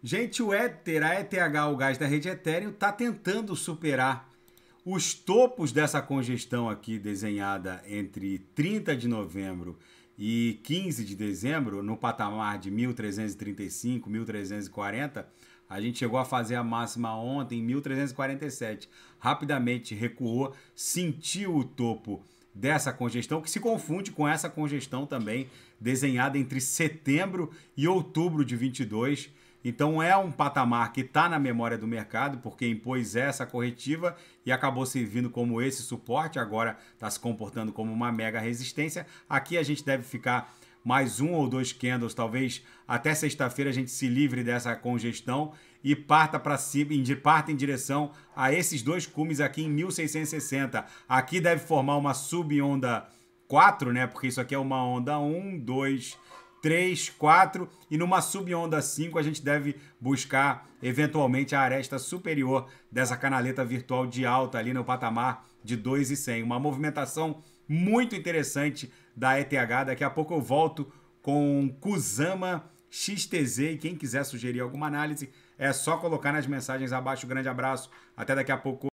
Gente, o Ether, a ETH, o gás da rede Ethereum, está tentando superar os topos dessa congestão aqui desenhada entre 30 de novembro e 15 de dezembro, no patamar de 1335, 1340. A gente chegou a fazer a máxima ontem em 1347. Rapidamente recuou, sentiu o topo dessa congestão, que se confunde com essa congestão também desenhada entre setembro e outubro de 22 então é um patamar que está na memória do mercado, porque impôs essa corretiva e acabou servindo como esse suporte, agora está se comportando como uma mega resistência. Aqui a gente deve ficar mais um ou dois candles, talvez até sexta-feira a gente se livre dessa congestão e parta para cima, parta em direção a esses dois cumes aqui em 1660. Aqui deve formar uma subonda 4, né? Porque isso aqui é uma onda 1, 2, 3, 4 e numa subonda 5 a gente deve buscar eventualmente a aresta superior dessa canaleta virtual de alta ali no patamar de 2,100. Uma movimentação muito interessante da ETH. Daqui a pouco eu volto com Kusama XTZ e quem quiser sugerir alguma análise é só colocar nas mensagens abaixo. grande abraço, até daqui a pouco.